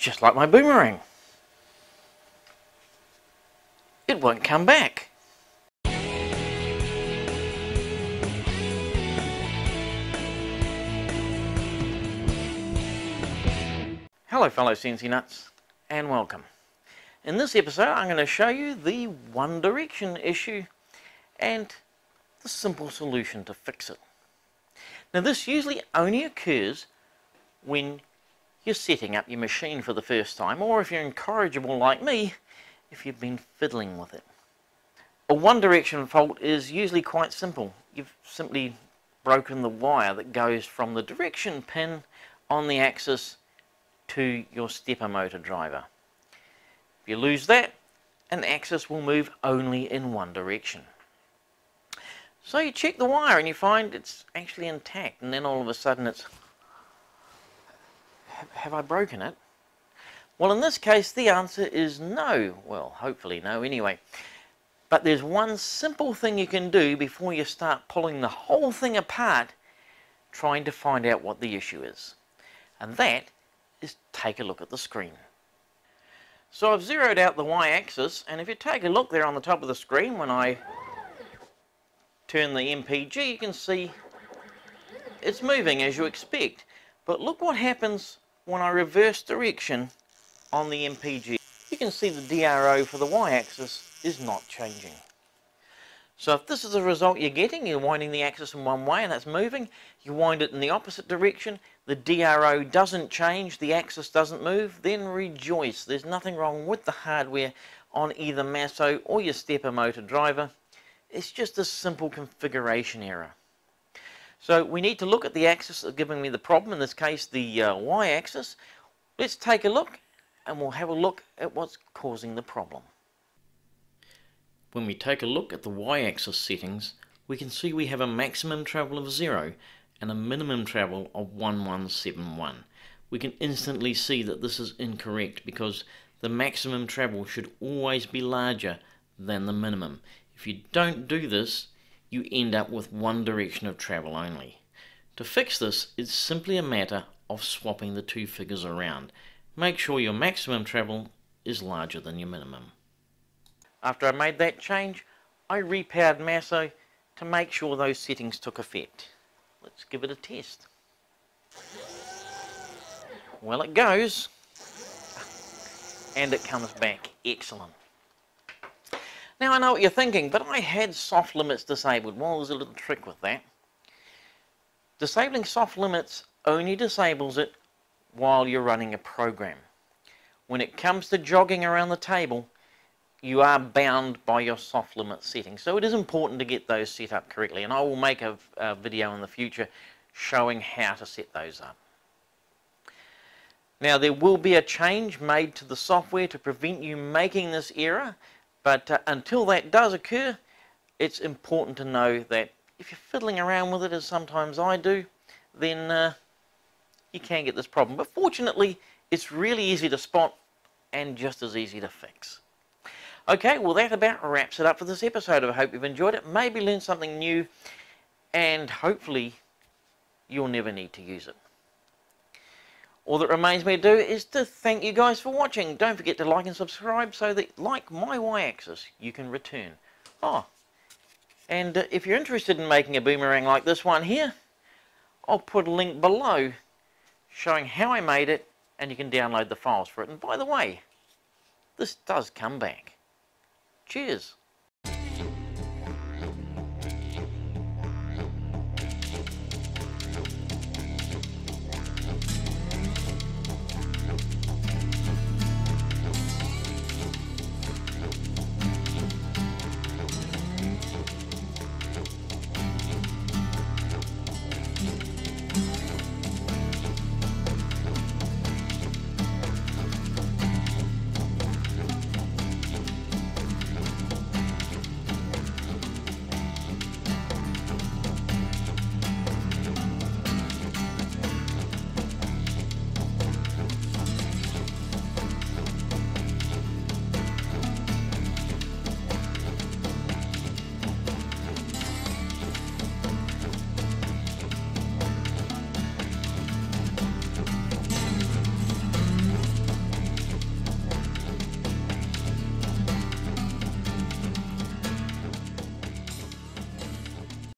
just like my boomerang. It won't come back. Hello fellow CNC Nutz and welcome. In this episode I'm going to show you the One Direction issue and the simple solution to fix it. Now this usually only occurs when you're setting up your machine for the first time or if you're incorrigible like me if you've been fiddling with it. A One Direction fault is usually quite simple. You've simply broken the wire that goes from the direction pin on the axis to your stepper motor driver. If you lose that, an axis will move only in one direction. So you check the wire and you find it's actually intact and then all of a sudden it's have I broken it? Well in this case the answer is no. Well hopefully no anyway. But there's one simple thing you can do before you start pulling the whole thing apart trying to find out what the issue is. And that is take a look at the screen. So I've zeroed out the y-axis and if you take a look there on the top of the screen when I turn the MPG you can see it's moving as you expect but look what happens when I reverse direction on the MPG. You can see the DRO for the y-axis is not changing. So if this is the result you're getting, you're winding the axis in one way and that's moving, you wind it in the opposite direction, the DRO doesn't change, the axis doesn't move, then rejoice. There's nothing wrong with the hardware on either Masso or your stepper motor driver. It's just a simple configuration error. So we need to look at the axis that's giving me the problem, in this case the uh, y-axis. Let's take a look and we'll have a look at what's causing the problem. When we take a look at the y-axis settings, we can see we have a maximum travel of 0 and a minimum travel of 1171. We can instantly see that this is incorrect because the maximum travel should always be larger than the minimum. If you don't do this, you end up with one direction of travel only. To fix this, it's simply a matter of swapping the two figures around. Make sure your maximum travel is larger than your minimum. After I made that change, I repowered Masso to make sure those settings took effect. Let's give it a test. Well, it goes. And it comes back. Excellent. Now, I know what you're thinking, but I had soft limits disabled. Well, there's a little trick with that. Disabling soft limits only disables it while you're running a program. When it comes to jogging around the table, you are bound by your soft limit settings. So it is important to get those set up correctly. And I will make a, a video in the future showing how to set those up. Now there will be a change made to the software to prevent you making this error. But uh, until that does occur, it's important to know that if you're fiddling around with it, as sometimes I do, then uh, you can get this problem. But fortunately, it's really easy to spot and just as easy to fix. Okay, well that about wraps it up for this episode. I hope you've enjoyed it, maybe learned something new, and hopefully you'll never need to use it. All that remains me to do is to thank you guys for watching. Don't forget to like and subscribe so that, like my y-axis, you can return. Oh, and uh, if you're interested in making a boomerang like this one here, I'll put a link below showing how I made it and you can download the files for it. And by the way, this does come back. Cheers.